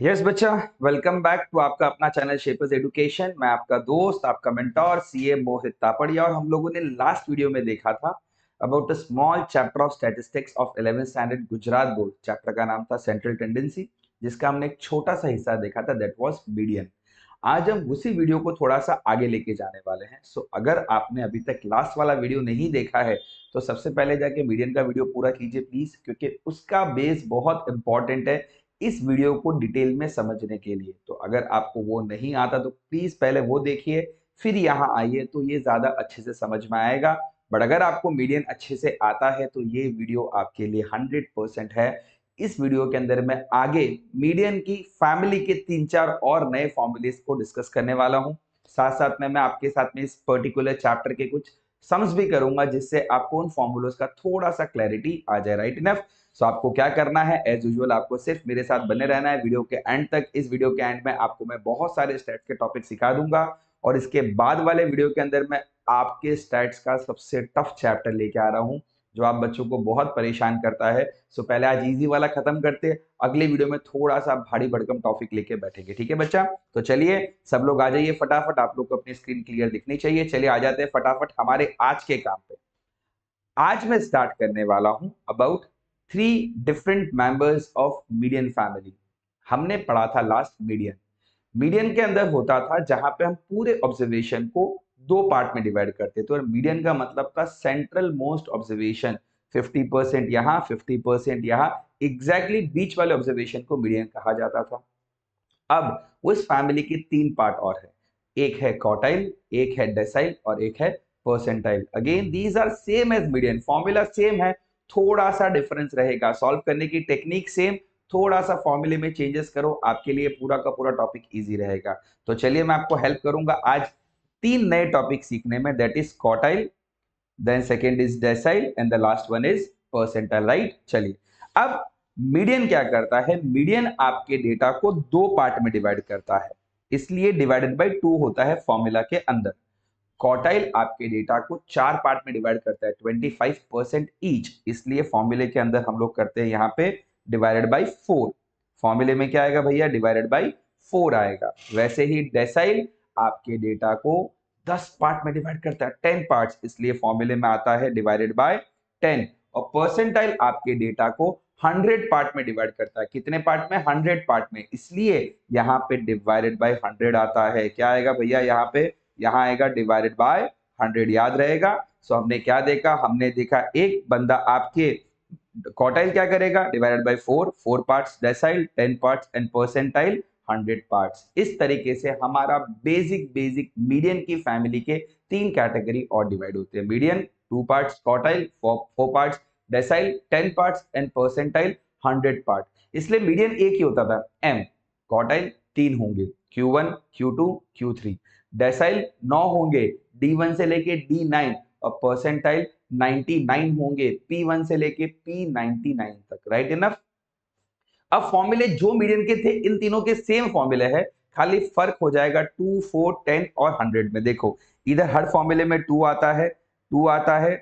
Yes बच्चा welcome back to आपका अपना चैनल शेपर्स एजुकेशन मैं आपका दोस्त आपका मेंटोर सीए मोहित तापड़िया और हम लोगों ने लास्ट वीडियो में देखा था about a small chapter of statistics of 11th standard Gujarat board chapter का नाम था सेंट्रल टेंडेंसी जिसका हमने एक छोटा सा हिस्सा देखा था दैट वाज मीडियन आज हम उसी वीडियो को थोड़ा सा आगे लेके जाने वाले हैं। सो so, अगर आपने अभी तक लास्ट वाला वीडियो नहीं देखा है तो सबसे पहले जाके मीडियन का वीडियो पूरा कीजिए प्लीज़ क्योंकि उसका बेस बहुत इंपॉर्टेंट है। इस वीडियो को डिटेल में समझने के लिए। तो अगर आपको वो नहीं आता तो प्लीज़ पहले वो देखिए, फिर यहाँ आइए तो ये ज़्यादा अच्छे से समझ में आएगा। बट अगर आपको मीडियन अच्छे से आता है तो ये वीडियो आपके लिए हंड्रेड परसेंट है। इस वीडियो के अंदर मैं आगे मीडियन की फैमिली के तीन चार और नए फॉर्मुलेस को डिस्कस करने वाला हूँ। साथ साथ में मैं आपके साथ में इस पर्टिकुलर चैप्टर के कुछ सम्स भी करूँगा, जिससे आपको उन फॉर्मुलोस का थोड़ा सा क्लैरिटी आ जाए राइट इनफ सो आपको क्या करना है? एज यूजल आपको सिर्फ़ मेरे साथ बने रहना है। वीडियो के एंड तक, इस वीडियो के एंड में आपको मैं बहुत सारे स्टैट्स के टॉपिक सिखा दूँगा। और इसके बाद वाले वीडियो के अंदर मैं आपके स्टैट्स का सबसे टफ चैप्टर लेके आ रहा हूँ, जो आप बच्चों को बहुत परेशान करता है। सो पहले आज इजी वाला खत्म करते अगले वीडियो में थोड़ा सा भारी भड़कम टॉपिक लेके बैठेंगे। ठीक है बच्चा? तो चलिए, सब लोग आ जाइए फटाफट। आप लोग को अपनी स्क्रीन क्लियर दिखनी चाहिए। चलिए, आ जाते हैं फटाफट हमारे आज के काम पे। आज मैं स्टार्ट करने वाला हूँ about three different members of median family हमने पढ़ा था लास्ट मीडियन मीडियन के अंदर होता था जहाँ पे हम पूरे ऑब्जर्वेशन को दो पार्ट में डिवाइड करते थे और मीडियन का मतलब था सेंट्रल मोस्ट ऑब्जर्वेशन 50 परसेंट यहाँ फिफ्टी परसेंट यहाँ. एग्जैक्टली बीच वाले ऑब्जर्वेशन को मीडियन कहा जाता था. अब उस फैमिली के तीन पार्ट और है. एक है कॉटाइल एक है डेसाइल और एक है percentile again these are same as median formula same है. थोड़ा सा डिफरेंस रहेगा। सॉल्व करने की टेक्निक सेम थोड़ा सा फॉर्मूले में चेंजेस करो, आपके लिए पूरा का पूरा टॉपिक इजी रहेगा। तो चलिए मैं आपको हेल्प करूँगा आज तीन नए टॉपिक सीखने में that is quartile then second is decile and the last one is percentile right चलिए, अब मीडियन क्या करता है? मीडियन आपके डेटा को दो पार्ट में डिवाइड करता है, इसलिए डिवाइडेड बाई टू होता है फॉर्मूला के अंदर। कॉटाइल आपके डेटा को चार पार्ट में डिवाइड करता है 25 परसेंट ईच इसलिए फॉर्मूले के अंदर हम लोग करते हैं यहाँ पे डिवाइडेड बाई फोर फॉर्मूले में क्या आएगा भैया? डिवाइडेड बाई फोर आएगा. वैसे ही डेसाइल आपके डेटा को दस पार्ट में डिवाइड करता है टेन पार्ट इसलिए फॉर्मूले में आता है डिवाइडेड बाय टेन और परसेंटाइल आपके डेटा को हंड्रेड पार्ट में डिवाइड करता है. कितने पार्ट में? हंड्रेड पार्ट में. इसलिए यहाँ पे डिवाइडेड बाय हंड्रेड आता है. क्या आएगा भैया? यहाँ पे यहाँ आएगा डिवाइडेड बाय हंड्रेड याद रहेगा। सो हमने क्या देखा? हमने देखा एक बंदा आपके कॉटाइल क्या करेगा? Divided by four four parts decile ten parts and percentile hundred parts इस तरीके से हमारा बेसिक बेसिक मीडियन की फैमिली के तीन कैटेगरी और डिवाइड होते हैं। Median two parts quartile four parts decile ten parts and percentile hundred part इसलिए मीडियन एक ही होता था। एम कॉटाइल तीन होंगे। Q1, Q2, Q3 डेसाइल नौ होंगे D1 से लेके D9 और परसेंटाइल 99 होंगे P1 से लेके P99 तक राइट इनफ अब फॉर्मूले जो मीडियन के थे इन तीनों के सेम फॉर्मूले है खाली फ़र्क हो जाएगा टू फोर टेन और हंड्रेड में देखो इधर हर फॉर्मूले में टू आता है टू आता है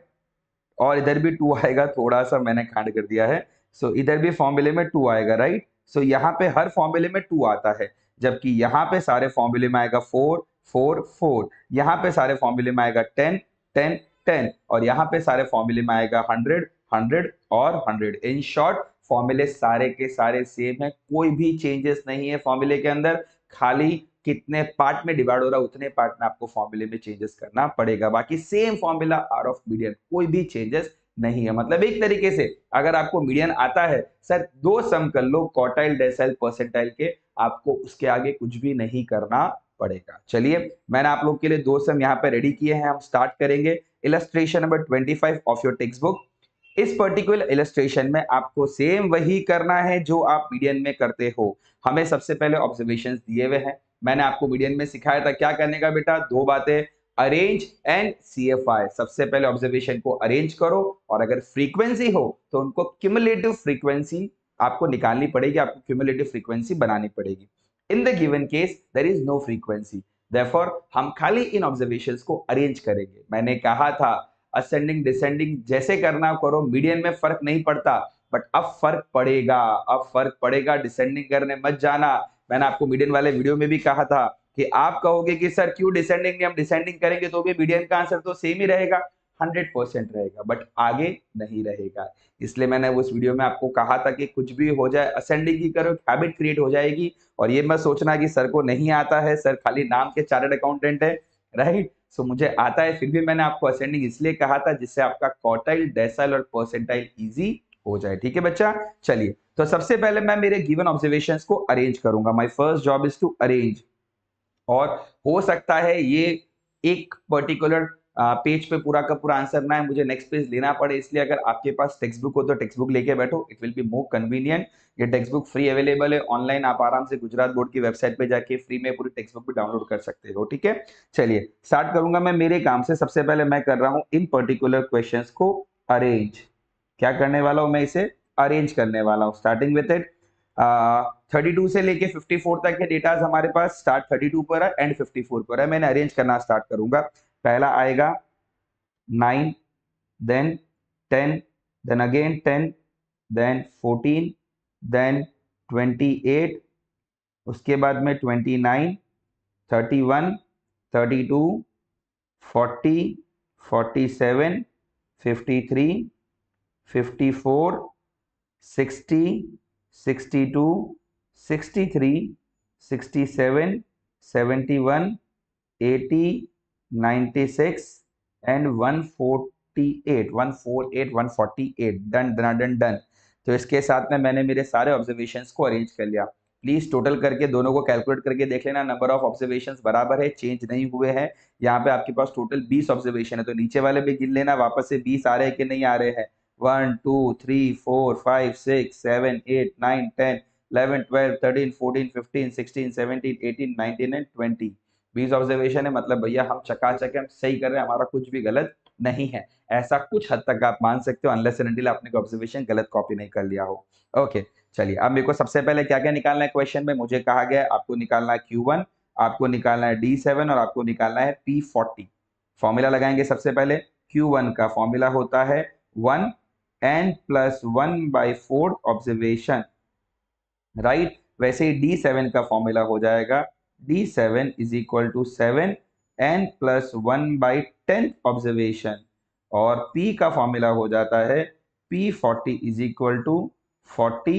और इधर भी टू आएगा थोड़ा सा मैंने कांड कर दिया है सो so, इधर भी फॉर्मूले में टू आएगा राइट सो so, यहाँ पे हर फॉर्मूले में टू आता है जबकि यहाँ पे सारे फॉर्मूले में आएगा फोर फोर फोर। यहाँ पे सारे फॉर्मूले में आएगा टेन टेन टेन और यहाँ पे सारे फॉर्मूले में आएगा हंड्रेड हंड्रेड और हंड्रेड इन शॉर्ट फॉर्मूले सारे के सारे सेम है। कोई भी चेंजेस नहीं है फॉर्मूले के अंदर। खाली कितने पार्ट में डिवाइड हो रहा है, उतने पार्ट में आपको फॉर्मूले में चेंजेस करना पड़ेगा। बाकी same formula are of median कोई भी चेंजेस नहीं है। मतलब एक तरीके से अगर आपको मीडियन आता है, सर दो सम कर लो क्वार्टाइल डेसाइल परसेंटाइल के, आपको उसके आगे कुछ भी नहीं करना पड़ेगा। चलिए, मैंने आप लोग के लिए दो सम यहाँ पे रेडी किए हैं, हम स्टार्ट करेंगे। Illustration number 25 of your textbook इस पर्टिकुलर इलस्ट्रेशन में आपको सेम वही करना है जो आप मीडियन में करते हो। हमें सबसे पहले ऑब्जर्वेशन दिए हुए हैं। मैंने आपको मीडियन में सिखाया था क्या करने का बेटा? दो बातें। Arrange and C F I सबसे पहले ऑब्जर्वेशन को अरेंज करो और अगर फ्रीक्वेंसी हो तो उनको क्यूमुलेटिव फ्रीक्वेंसी आपको निकालनी पड़ेगी, आपको क्यूमुलेटिव फ्रीक्वेंसी बनानी पड़ेगी। In the given case there is no frequency therefore हम खाली इन ऑब्जर्वेशंस को अरेंज करेंगे। मैंने कहा था असेंडिंग डिसेंडिंग जैसे करना करो मीडियन में फ़र्क नहीं पड़ता। बट अब फ़र्क पड़ेगा, अब फ़र्क पड़ेगा डिसेंडिंग करने मत जाना। मैंने आपको मीडियन वाले वीडियो में भी कहा था कि आप कहोगे कि, सर, क्यों डिसेंडिंग नहीं? हम डिसेंडिंग करेंगे तो भी मीडियन का आंसर तो सेम ही रहेगा। हंड्रेड परसेंट रहेगा बट आगे नहीं रहेगा। इसलिए मैंने उस वीडियो में आपको कहा था कि कुछ भी हो जाए असेंडिंग की करो हैबिट क्रिएट हो जाएगी, और ये मत सोचना कि सर को नहीं आता है सर खाली नाम के चार्टर्ड अकाउंटेंट है राइट सो मुझे आता है, फिर भी मैंने आपको असेंडिंग इसलिए कहा था जिससे आपका क्वार्टाइल डेसाइल और परसेंटाइल इजी हो जाए। ठीक है बच्चा? चलिए तो सबसे पहले मैं मेरे गिवन ऑब्जर्वेशंस को अरेंज करूँगा। My first job is to arrange और हो सकता है ये एक पर्टिकुलर पेज पे पूरा का पूरा आंसर ना है, मुझे नेक्स्ट पेज लेना पड़े, इसलिए अगर आपके पास टेक्स्ट बुक हो तो टेक्स्ट बुक लेके बैठो it will be more convenient ये टेक्स्ट बुक फ्री अवेलेबल है ऑनलाइन आप आराम से गुजरात बोर्ड की वेबसाइट पे जाके फ्री में पूरी टेक्स्ट बुक भी डाउनलोड कर सकते हो, ठीक है? चलिए स्टार्ट करूँगा मैं, मेरे काम से सबसे पहले मैं कर रहा हूँ इन पर्टिकुलर क्वेश्चन को अरेंज क्या करने वाला हूँ मैं इसे? अरेंज करने वाला हूँ starting with it thirty two से लेके फिफ्टी फोर तक के डेटा हमारे पास स्टार्ट थर्टी टू पर है एंड फिफ्टी फोर पर है, मैंने अरेंज करना स्टार्ट करूँगा. पहला आएगा nine then ten then again ten then fourteen then twenty eight उसके बाद में twenty nine thirty one thirty two forty forty seven fifty three fifty four sixty sixty two sixty three sixty seven seventy one eighty ninety six and 148 148 148 done done done done. तो इसके साथ में मैंने मेरे सारे ऑब्जर्वेशन को arrange कर लिया। प्लीज़ टोटल करके दोनों को कैलकुलेट करके देख लेना। नंबर ऑफ़ ऑब्जर्वेशन बराबर है चेंज नहीं हुए हैं। यहाँ पे आपके पास टोटल 20 ऑब्जर्वेशन है तो नीचे वाले भी गिन लेना, वापस से 20 आ रहे हैं कि नहीं आ रहे हैं। One two three four five six seven eight nine ten eleven twelve thirteen fourteen fifteen sixteen seventeen eighteen nineteen and twenty बीस ऑब्जर्वेशन है मतलब भैया हम चकाचक हम सही कर रहे हैं, हमारा कुछ भी गलत नहीं है। ऐसा कुछ हद तक आप मान सकते हो अनलेस एंड आपने ऑब्जर्वेशन गलत कॉपी नहीं कर लिया हो। ओके चलिए, अब मेरे को सबसे पहले क्या क्या निकालना है क्वेश्चन में? मुझे कहा गया आपको निकालना है क्यू वन आपको निकालना है डी सेवन और आपको निकालना है पी फोर्टी फॉर्मूला लगाएँगे सबसे पहले क्यू वन का फॉर्मूला होता है one N plus one by fourth observation right वैसे ही डी सेवन का फॉर्मूला हो जाएगा d7 is equal to 7 n plus 1 by 10th observation. और p का फॉर्मूला हो जाता है p40 is equal to 40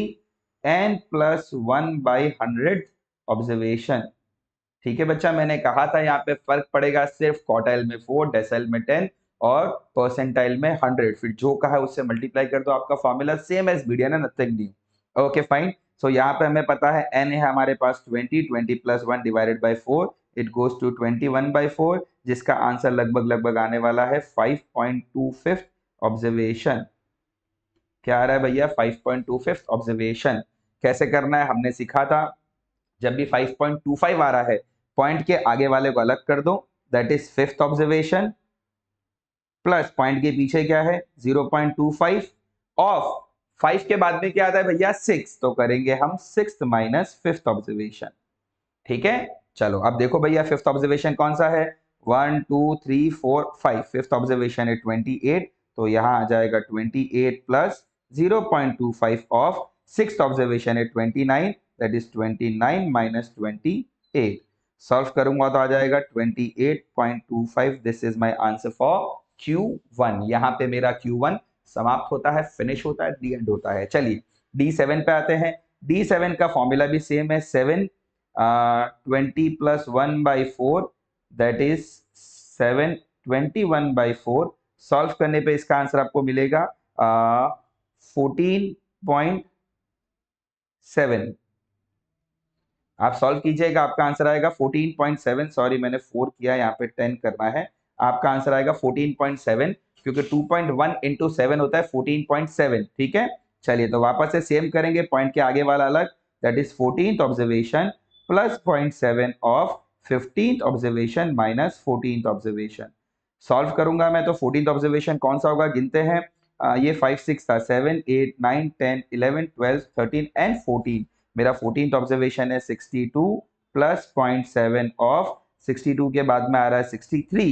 n plus 1 by 100 observation ठीक है बच्चा, मैंने कहा था यहाँ पे फ़र्क पड़ेगा सिर्फ़ क्वार्टाइल में फोर डेसाइल में टेन और परसेंटाइल में हंड्रेड फिर जो कहा है उससे मल्टीप्लाई कर दो आपका फॉर्मूला सेम एज बीडियन है nothing new okay fine so so, यहाँ पे हमें पता है एन है हमारे पास 20 20 plus one divided by four it goes to 21 one by four जिसका आंसर लगभग लगभग आने वाला है 5.25 ऑब्जर्वेशन क्या आ रहा है भैया? 5.25 ऑब्जर्वेशन कैसे करना है? हमने सीखा था जब भी 5.25 आ रहा है पॉइंट के आगे वाले को अलग कर दो that is fifth observation plus point के पीछे क्या है? 0.25 ऑफ़ फाइव के बाद में क्या आता है भैया? सिक्स तो करेंगे हम सिक्स माइनस फिफ्थ ऑब्जर्वेशन ठीक है? चलो, अब देखो भैया फिफ्थ ऑब्जर्वेशन कौन सा है? One two three four five fifth observation है ट्वेंटी एट तो यहाँ आ जाएगा twenty eight plus zero point two five of sixth observation है twenty nine that is twenty nine minus twenty eight solve करूँगा तो आ जाएगा twenty eight point two five this is my answer for Q one यहाँ पे मेरा Q one समाप्त होता है फिनिश होता है डी एंड होता है। चलिए डी सेवन पे आते हैं। डी सेवन का फॉर्मूला भी सेम है seven twenty plus one by four that is seven twenty one by four solve करने पे इसका आंसर आपको मिलेगा फोर्टीन पॉइंट सेवन आप सॉल्व कीजिएगा, आपका आंसर आएगा 14.7 सॉरी मैंने फोर किया, यहाँ पे 10 करना है। आपका आंसर आएगा 14.7 क्योंकि 2.1 पॉइंट वन इंटू सेवन होता है 14.7 ठीक है? चलिए तो वापस से सेम करेंगे पॉइंट के आगे वाला अलग that is fourteen observation plus point seven of fifteenth observation minus fourteen observation solve करूँगा मैं तो फोर्टीन ऑब्जर्वेशन कौन सा होगा? गिनते हैं। आ, ये फाइव सिक्स था seven eight nine ten eleven twelve thirteen and fourteen मेरा फोर्टीन ऑब्जर्वेशन है sixty two plus point seven of sixty two के बाद में आ रहा है सिक्सटी थ्री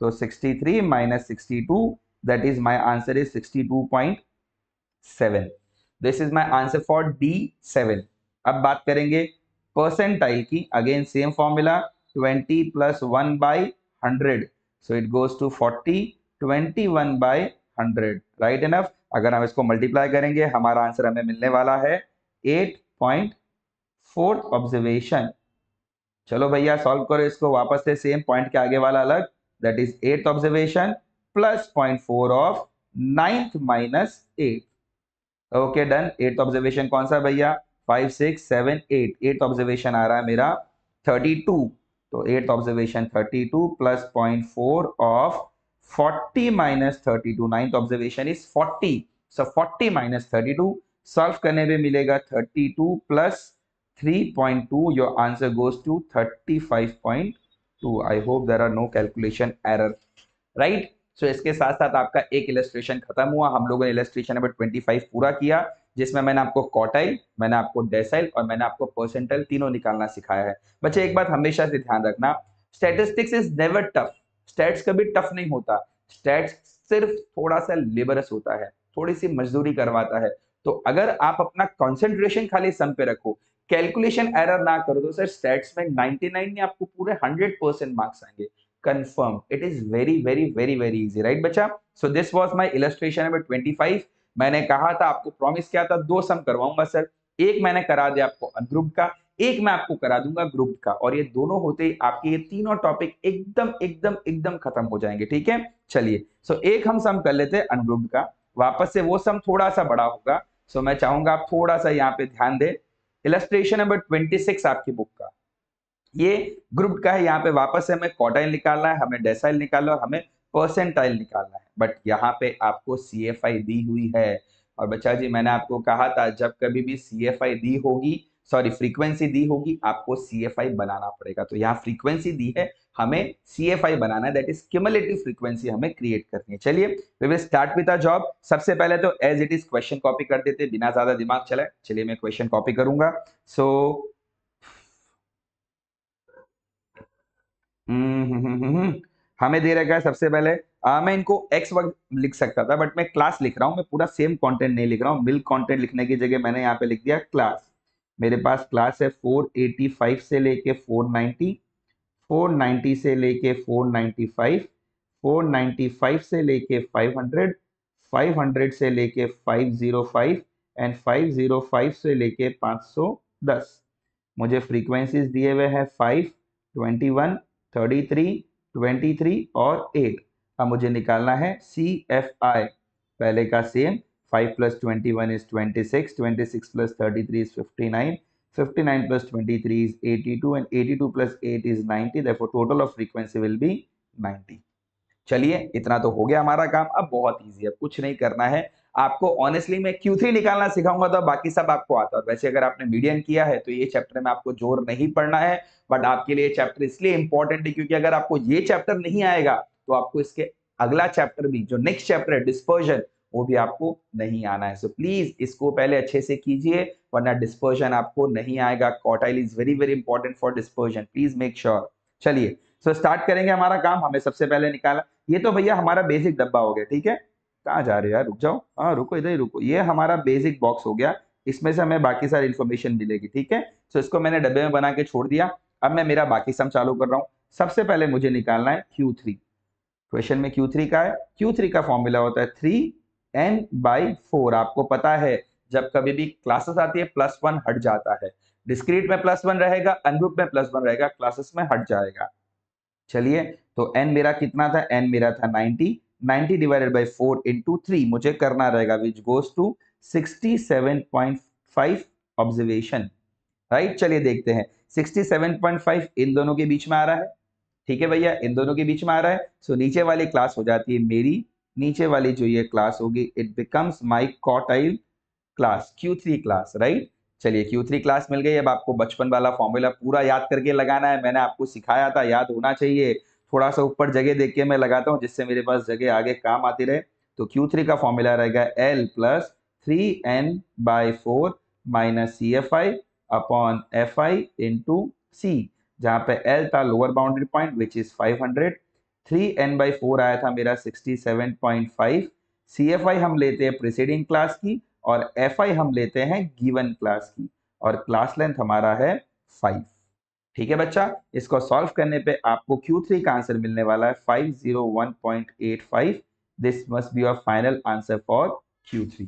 तो 63 minus 62 that is my answer is 62.7 this is my answer for D seven अब बात करेंगे परसेंटाइल की again same formula twenty plus one by hundred so it goes to forty twenty one by hundred right enough अगर हम इसको multiply करेंगे, हमारा answer हमें मिलने वाला है एट पॉइंट फोर्थ ऑब्जर्वेशन चलो भैया सॉल्व करो इसको, वापस से सेम पॉइंट के आगे वाला अलग. That is eight observation plus point four ninth minus eight okay done eight observation कौन सा भैया? Five six seven eight eight observation आ रहा है मेरा थर्टी टू तो eight observation thirty two plus point four of 40 minus thirty two ninth observation is 40 so 40 minus thirty two solve करने में मिलेगा 32 प्लस 3.2 your answer goes to 35.2 I hope there are no calculation error right so इसके साथ साथ आपका एक illustration खत्म हुआ। हम लोगों ने इलेस्ट्रेशन नंबर 25 पूरा किया, जिसमें मैंने आपको कॉटाइल मैंने आपको डेसाइल और मैंने आपको परसेंटाइल तीनों निकालना सिखाया है। बच्चे, एक बात हमेशा से ध्यान रखना statistics is never tough stats कभी टफ नहीं होता। स्टैट्स सिर्फ़ थोड़ा सा लेबरस होता है, थोड़ी सी मजदूरी करवाता है। तो अगर आप अपना कंसंट्रेशन खाली सम पे रखो कैलकुलेशन एरर ना करो तो सर स्टैट्स में 99 में आपको पूरे 100 परसेंट मार्क्स आएँगे। Confirm it is very very very very easy right बच्चा? So this was my illustration number 25 मैंने कहा था, आपको प्रॉमिस किया था, दो सम करवाऊँगा सर एक मैंने करा दिया आपको अनग्रुप का, एक मैं आपको करा दूँगा ग्रुप का। और ये दोनों होते ही आपके ये तीनों टॉपिक एकदम एकदम एकदम खत्म हो जाएँगे, ठीक है? चलिए सो एक हम सम कर लेते हैं अनग्रुप का। वापस से वो सम थोड़ा सा बड़ा होगा। सो मैं चाहूँगा आप थोड़ा सा यहाँ पे ध्यान दे। इलस्ट्रेशन नंबर ट्वेंटी सिक्स आपकी बुक का। ये ग्रुप का है, यहाँ पे वापस हमें कॉटाइल निकालना है, हमें डेसाइल निकालना है हमें परसेंटाइल निकालना है। बट यहाँ पे आपको सीएफआई दी हुई है। और बच्चा जी, मैंने आपको कहा था, जब कभी भी सीएफआई दी होगी सॉरी फ्रीक्वेंसी दी होगी आपको सीएफआई बनाना पड़ेगा। तो यहाँ फ्रीक्वेंसी दी है हमें सीएफआई बनाना है दैट इज़ क्यूमुलेटिव फ्रीक्वेंसी हमें क्रिएट करनी है। चलिए we will start with job सबसे पहले तो as it is question copy कर देते बिना ज़्यादा दिमाग चलाए। चलिए मैं क्वेश्चन कॉपी करूँगा। सो so, हमें दे रखा है सबसे पहले। आ, मैं इनको एक्स वर्ग लिख सकता था बट मैं क्लास लिख रहा हूँ मैं पूरा सेम कंटेंट नहीं लिख रहा हूँ। मिल्क कंटेंट लिखने की जगह मैंने यहाँ पे लिख दिया क्लास मेरे पास क्लास है 485 से लेके 490 490 से लेके 495 495 से लेके 500 500 से लेके 505 एंड 505 से लेके 510 मुझे फ्रीक्वेंसीज दिए हुए हैं 5 21 33 23 और 8 अब मुझे निकालना है सी एफ़ आई पहले का same 5 plus 21 is 26, 26 plus 33 is 59, 59 plus 23 is 82 and 82 plus 8 is 90. Therefore, total of frequency will be 90. चलिए इतना तो हो गया हमारा काम अब बहुत इजी है कुछ नहीं करना है आपको ऑनेस्टली मैं Q3 निकालना सिखाऊँगा तो बाकी सब आपको आता है वैसे अगर आपने मीडियम किया है तो ये चैप्टर में आपको ज़ोर नहीं पड़ना है बट आपके लिए चैप्टर इसलिए इंपॉर्टेंट है क्योंकि अगर आपको ये चैप्टर नहीं आएगा तो आपको इसके अगला चैप्टर भी जो नेक्स्ट चैप्टर है डिस्पर्जन वो भी आपको नहीं आना है। सो so, प्लीज़ इसको पहले अच्छे से कीजिए वरना डिस्पर्जन आपको नहीं आएगा। Quartile is very very important for dispersion please make sure चलिए सो स्टार्ट करेंगे हमारा काम। हमें सबसे पहले निकाला। ये तो भैया हमारा बेसिक डब्बा हो गया ठीक है? कहाँ जा रहे हो यार? रुक जाओ। हाँ रुको इधर ही रुको। ये हमारा बेसिक बॉक्स हो गया। इसमें से हमें बाकी सारी इन्फॉर्मेशन मिलेगी ठीक है? सो so, इसको मैंने डब्बे में बना के छोड़ दिया। अब मैं मेरा बाकी सम चालू कर रहा हूँ। सबसे पहले मुझे निकालना है क्यू थ्री क्वेश्चन में क्यू थ्री का है। क्यू थ्री का फॉर्मूला होता है थ्री एन बाई फोर। आपको पता है, जब कभी भी क्लासेस आती है, प्लस वन हट जाता है। डिस्क्रीट में प्लस वन रहेगा अनग्रुप में प्लस वन रहेगा, क्लासेस में हट जाएगा। चलिए तो एन मेरा कितना था? एन मेरा था 90 90 divided by four into three, मुझे करना रहेगा which goes to 67.5 observation right चलिए देखते हैं। 67.5 इन दोनों के बीच में आ रहा है। ठीक है भैया? इन दोनों के बीच में आ रहा है। सो नीचे वाली क्लास हो जाती है मेरी। नीचे वाली जो ये क्लास होगी it becomes my quartile class Q three class right चलिए क्यू थ्री क्लास मिल गई। अब आपको बचपन वाला फॉर्मूला पूरा याद करके लगाना है। मैंने आपको सिखाया था, याद होना चाहिए। थोड़ा सा ऊपर जगह देख के मैं लगाता हूँ, जिससे मेरे पास जगह आगे काम आती रहे। तो क्यू थ्री का फॉर्मूला रहेगा L plus three N by four minus C F I upon F I into C जहाँ पे एल था lower boundary point which is five hundred three N by four आया था मेरा sixty seven point five. C F I हम लेते हैं preceding class की और एफ़ आई हम लेते हैं गिवन क्लास की और क्लास लेंथ हमारा है फाइव। ठीक है बच्चा? इसको सॉल्व करने पे आपको Q3 का आंसर मिलने वाला है 501.85 this must be your final answer for Q3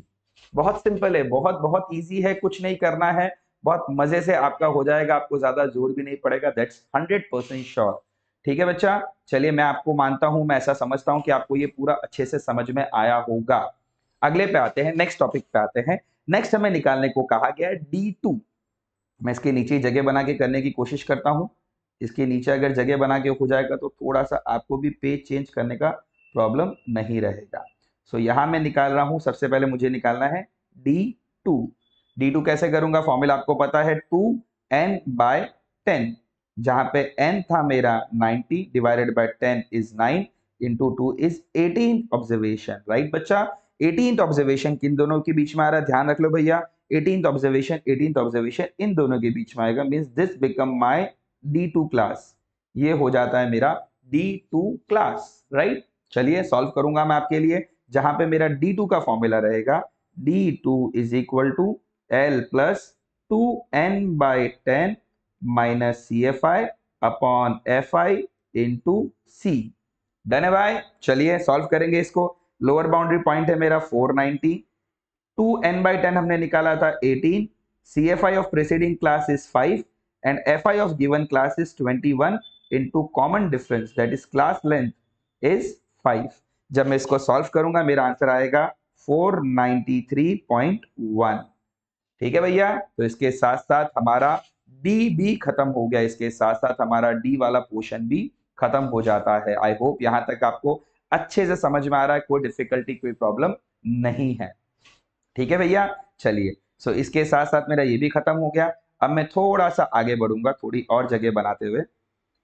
बहुत सिंपल है, बहुत बहुत इजी है, कुछ नहीं करना है। बहुत मज़े से आपका हो जाएगा, आपको ज़्यादा ज़ोर भी नहीं पड़ेगा। दैट्स हंड्रेड परसेंट श्योर ठीक है बच्चा? चलिए मैं आपको मानता हूँ मैं ऐसा समझता हूँ कि आपको ये पूरा अच्छे से समझ में आया होगा। अगले पे आते हैं नेक्स्ट टॉपिक पे आते हैं। नेक्स्ट हमें निकालने को कहा गया है डी टू मैं इसके नीचे जगह बना के करने की कोशिश करता हूँ। इसके नीचे अगर जगह बना के हो जाएगा तो थोड़ा सा आपको भी पेज चेंज करने का प्रॉब्लम नहीं रहेगा। सो so, यहाँ मैं निकाल रहा हूँ सबसे पहले मुझे निकालना है डी टू डी टू कैसे करूँगा? फॉर्मूला आपको पता है टू एन बाय टेन जहाँ पे एन था मेरा 90 divided by 10 is 9 into two is eighteen observation right बच्चा? एटीन ऑब्जर्वेशन किन दोनों के बीच में आ रहा ध्यान रख लो भैया एटीन ऑब्जर्वेशन एटीन ऑब्जर्वेशन इन दोनों के बीच में आएगा means this become my D class ये हो जाता है मेरा डी क्लास राइट चलिए सॉल्व करूँगा मैं आपके लिए, जहाँ पे मेरा डी टू का फॉर्मूला रहेगा D two is equal to L plus two N by ten minus C F I upon F I into C done है भाई? चलिए सॉल्व करेंगे इसको। लोअर बाउंड्री पॉइंट है मेरा 490 टू एन बाई टेन हमने निकाला था 18 C F I of preceding class is 5 and F I of given class is 21 into common difference that is class length is 5 जब मैं इसको सॉल्व करूँगा, मेरा आंसर आएगा 493.1 ठीक है भैया? तो इसके साथ साथ हमारा डी भी खत्म हो गया इसके साथ साथ हमारा डी वाला पोर्शन भी खत्म हो जाता है। आई होप यहाँ तक आपको अच्छे से समझ में आ रहा है कोई डिफिकल्टी कोई प्रॉब्लम नहीं है। ठीक है भैया? चलिए। सो so, इसके साथ साथ मेरा ये भी खत्म हो गया। अब मैं थोड़ा सा आगे बढ़ूँगा थोड़ी और जगह बनाते हुए।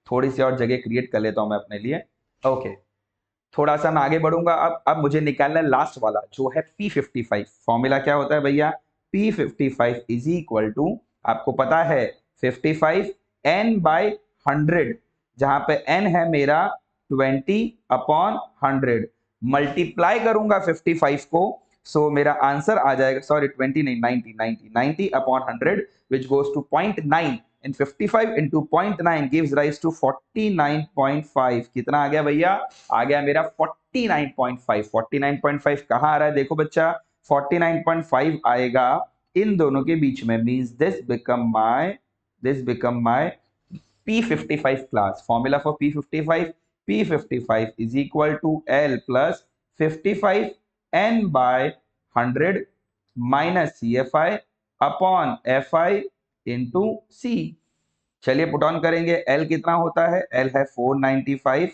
थोड़ी सी और जगह क्रिएट कर लेता हूँ मैं अपने लिए। ओके थोड़ा सा मैं आगे बढ़ूँगा। अब अब मुझे निकालना है लास्ट वाला जो है P55 फॉर्मूला क्या होता है भैया? P55 इज़ इक्वल टू आपको पता है 55 n बाय 100 जहाँ पे n है मेरा 20 अपॉन 100 मल्टीप्लाई करूँगा 55 को सो so, मेरा आंसर आ जाएगा सॉरी 20 नहीं 90 90 90 upon 100 which goes to point nine in 55 into 0.9 gives rise to 49.5 कितना आ गया भैया? आ गया मेरा 49.5 49.5 कहाँ आ रहा है? देखो बच्चा 49.5 आएगा इन दोनों के बीच में. Means this become my this become my P55 class. Formula for P55 P55 is equal to L plus 55 N by 100 minus CFI upon FI into C चलिए पुट ऑन करेंगे. एल कितना होता है? एल है 495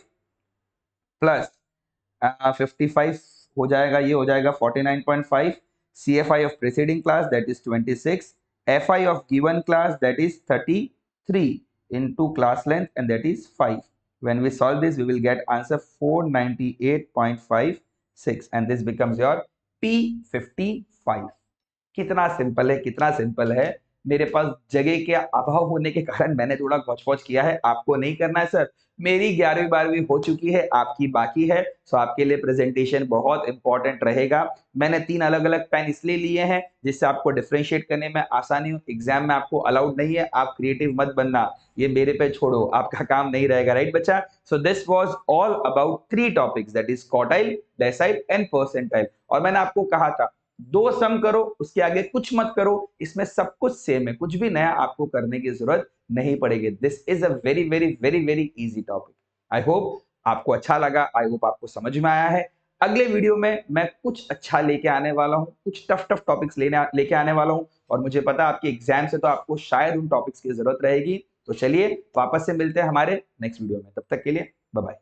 प्लस फिफ्टी फाइव हो जाएगा, ये हो जाएगा 49.5 C F I of preceding class that is 26 F I of given class that is 33 into class length and that is 5 when we solve this we will get answer 498.56 and this becomes your P55 कितना simple है कितना simple है मेरे पास जगह के अभाव होने के कारण मैंने थोड़ा घोच किया है। आपको नहीं करना है, सर। मेरी ग्यारहवीं बारहवीं हो चुकी है, आपकी बाकी है सो आपके लिए प्रेजेंटेशन बहुत इंपॉर्टेंट रहेगा। मैंने तीन अलग अलग पेन इसलिए लिए हैं, जिससे आपको डिफ्रेंशिएट करने में आसानी हो। एग्ज़ाम में आपको अलाउड नहीं है, आप क्रिएटिव मत बनना। ये मेरे पे छोड़ो, आपका काम नहीं रहेगा राइट बच्चा? So this was all about three topics that is quartile decile and percentile और मैंने आपको कहा था दो सम करो, उसके आगे कुछ मत करो, इसमें सब कुछ सेम है, कुछ भी नया आपको करने की ज़रूरत नहीं पड़ेगी। This is a very very very very easy topic I hope आपको अच्छा लगा आई होप आपको समझ में आया है। अगले वीडियो में मैं कुछ अच्छा लेके आने वाला हूँ, कुछ टफ टफ टॉपिक्स लेने लेके आने वाला हूँ, और मुझे पता है आपके एग्ज़ाम से तो आपको शायद उन टॉपिक्स की ज़रूरत रहेगी। तो चलिए, वापस से मिलते हैं हमारे नेक्स्ट वीडियो में। तब तक के लिए बाय